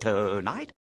tonight